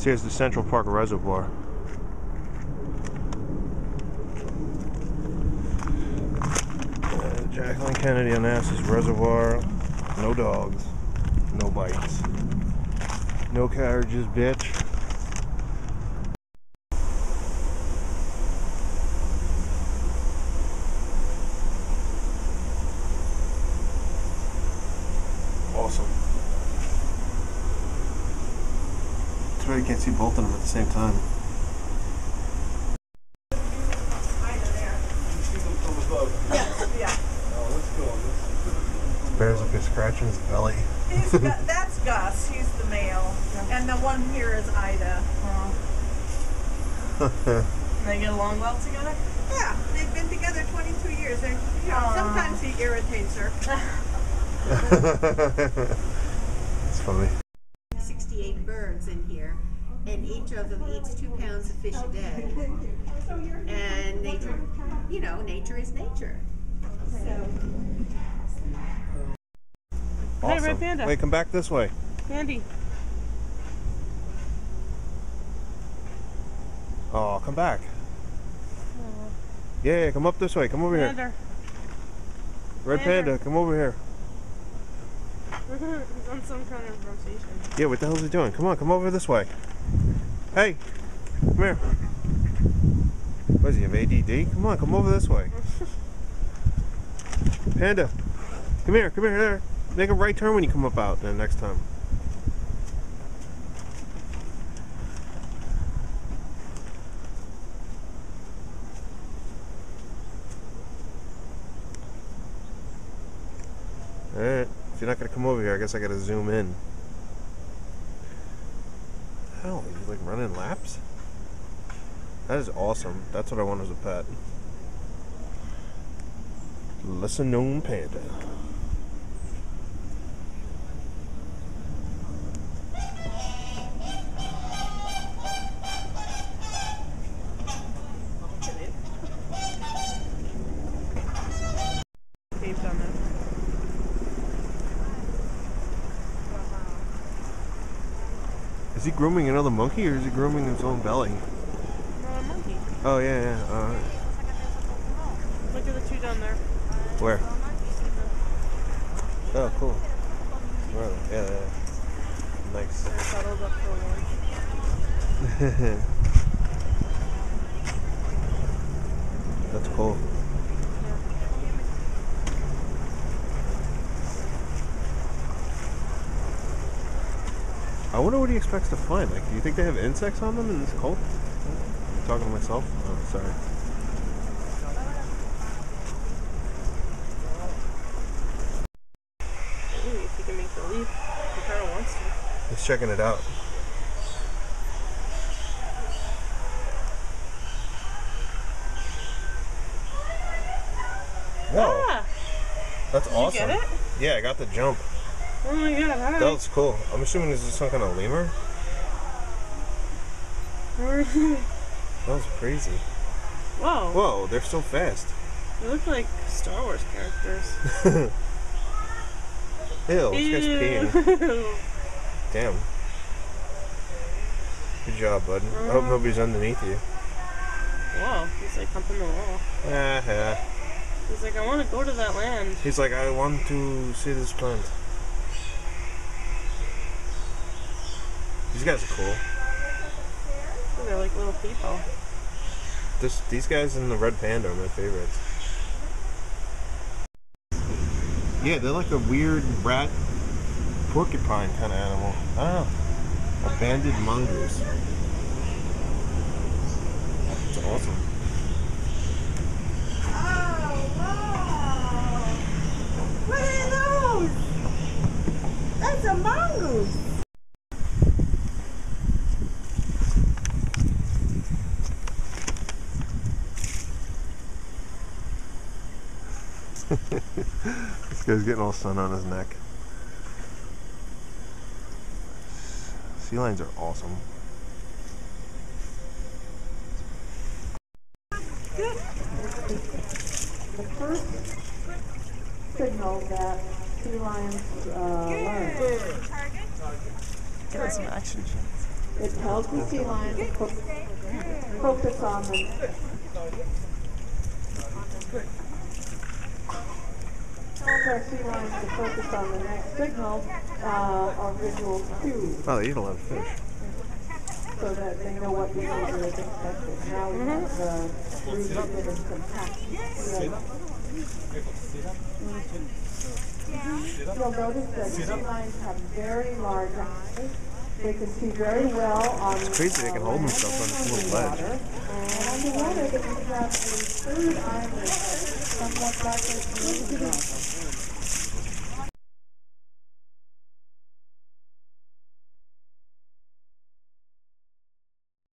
This here's the Central Park Reservoir. Uh, Jacqueline Kennedy Onassis Reservoir. No dogs. No bites. No carriages, bitch. Awesome. That's why you can't see both of them at the same time. Bears up here scratching his belly. He's Gu- that's Gus. He's the male, and the one here is Ida. They get along well together? Yeah, they've been together 22 years. They're, you know, sometimes he irritates her. it's funny. 68 birds in here, and each of them eats two pounds of fish a day. And nature, you know, nature is nature. So, Hey, Red Panda. Wait, come back this way. Andy. Oh, come back. Yeah, yeah, come up this way. Come over here. Red Commander. Panda, come over here. He's on some kind of rotation. Yeah, what the hell is he doing? Come on, come over this way. Hey, come here. What does he have, ADD? Come on, come over this way. Panda, come here, come here, there. Make a right turn when you come up out then next time. Alright, if you're not gonna come over here, I guess I gotta zoom in. Hell, running laps? That is awesome. That's what I want as a pet. Lesser known panda. Is he grooming another monkey or is he grooming his own belly? Not a monkey. Oh yeah, yeah. Uh, Look at the two down there. where? Oh, cool. Where? Yeah, yeah. Nice. They're settled up for lunch. That's cool. Wonder what he expects to find. Like, do you think they have insects on them in this cold? I'm talking to myself. Oh, sorry. Ooh, if he can make the leap. He kind of wants to. He's checking it out. Whoa, Ah! that's Did you awesome. get it? Yeah, I got the jump. Oh my god, hi. That was cool. I'm assuming this is some kind of lemur. That was crazy. Whoa. Whoa, they're so fast. They look like Star Wars characters. Ew, this guy's peeing. Damn. Good job, bud. I hope nobody's underneath you. Whoa, he's like humping the wall. Ah, yeah. He's like, I want to go to that land. He's like, I want to see this plant. These guys are cool. They're like little people. This, these guys and the red panda are my favorites. Yeah, they're like a weird rat porcupine kind of animal. I don't know. A banded mongoose. It's awesome. Oh, wow! What are those? That's a mongoose. This guy's getting all sun on his neck. Sea lions are awesome. the first signal that sea lions uh, learn. Getting some action shots. It tells the sea lion to focus on the tells uh, Oh, they eat a lot of fish. so that they know what behavior is expected. Now we have the revisited some practice. You'll notice that sea lions have very large eyes. They can see very well on Crazy they can hold themselves on this little ledge. And underwater they can have a third eyelid, somewhat like a green